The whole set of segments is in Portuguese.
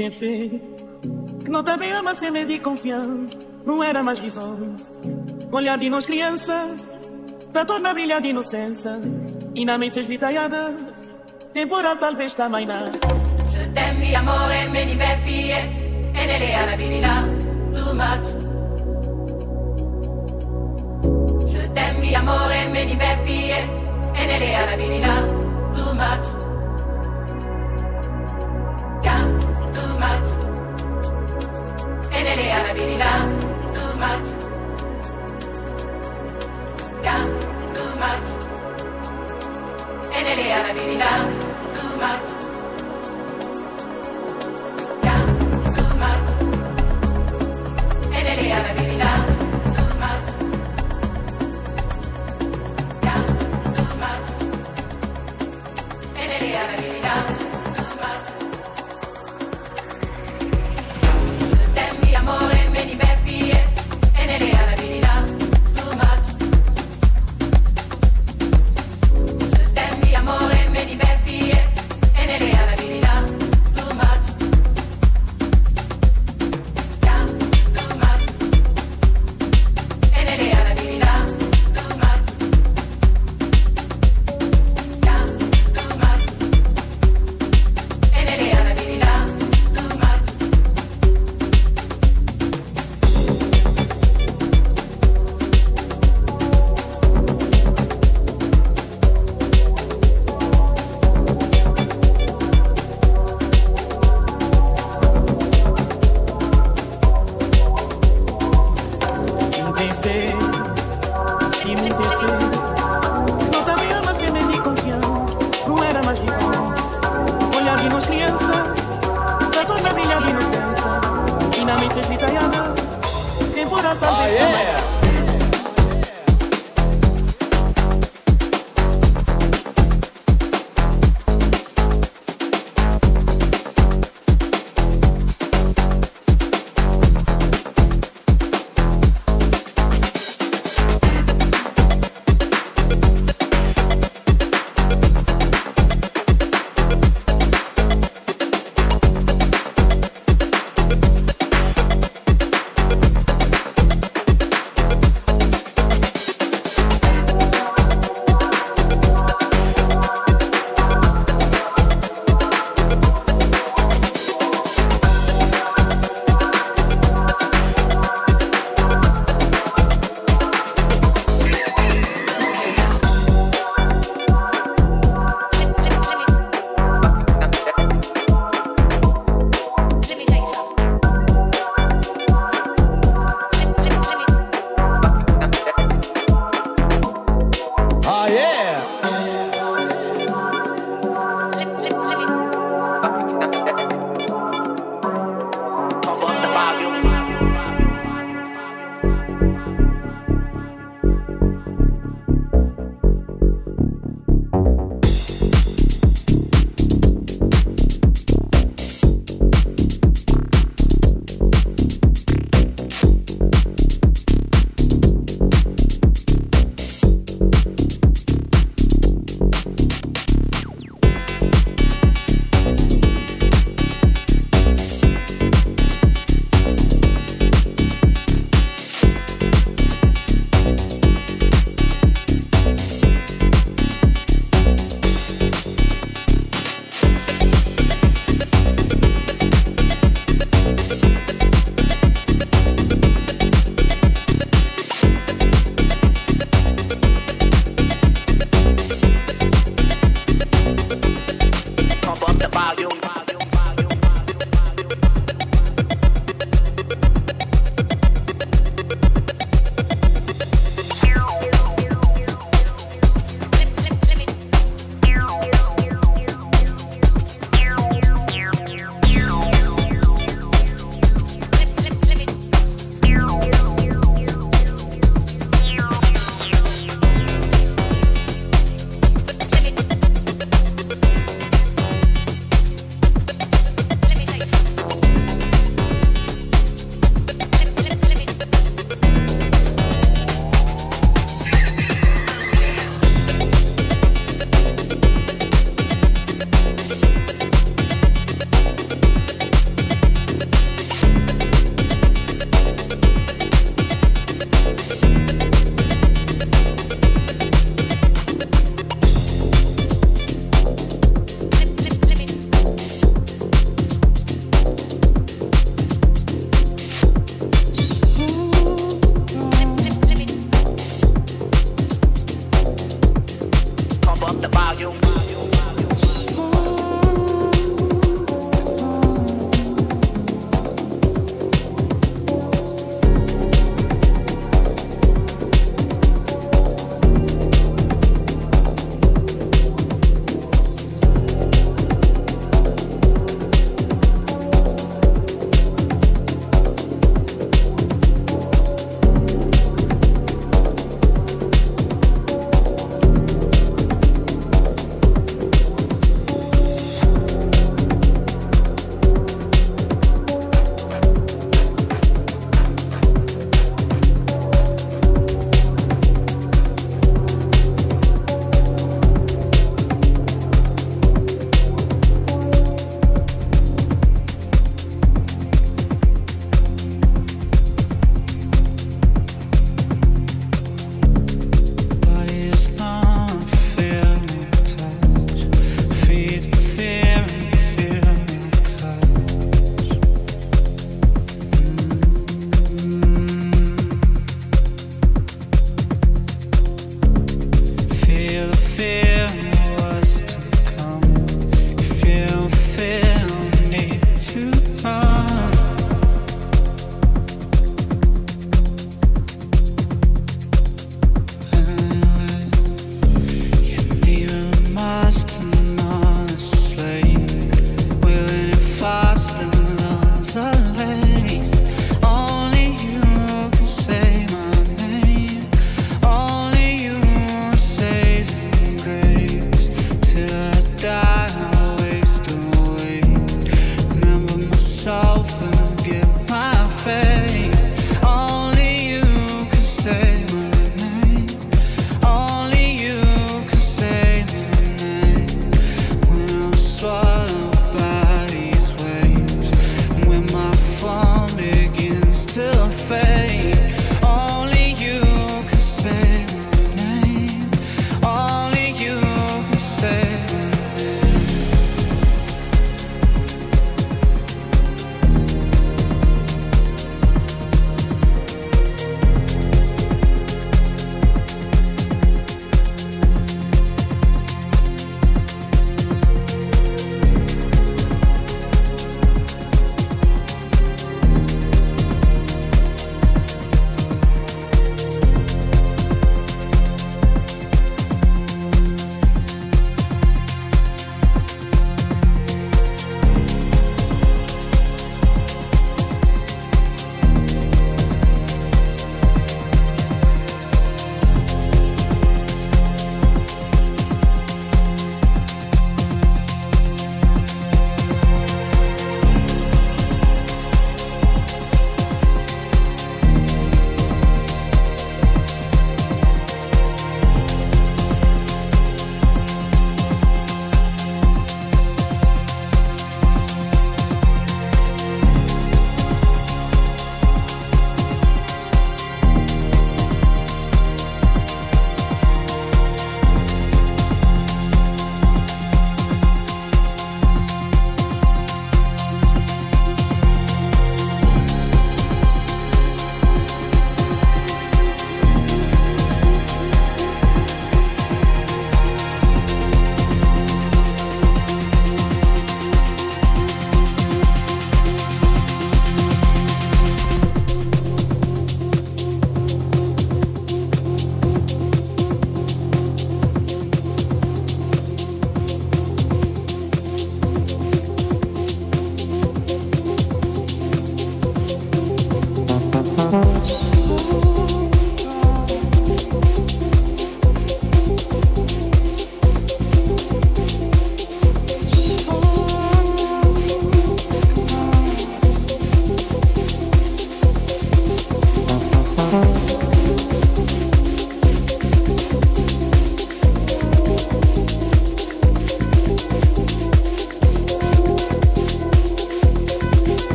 tem fé. Não também ama ser medo e confiar, não era mais risonho. Olhar de nós criança, da torna brilhar de inocência. E na mente esgritaiada, temporal talvez também não. Je t'aime, amore, me di fie, e nelle arabilità, too much. Je t'aime, amore, me di fie, e nelle arabilità, too much. Enele arabilidad, too much. Come too much. Enele arabilidad, too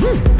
Woo!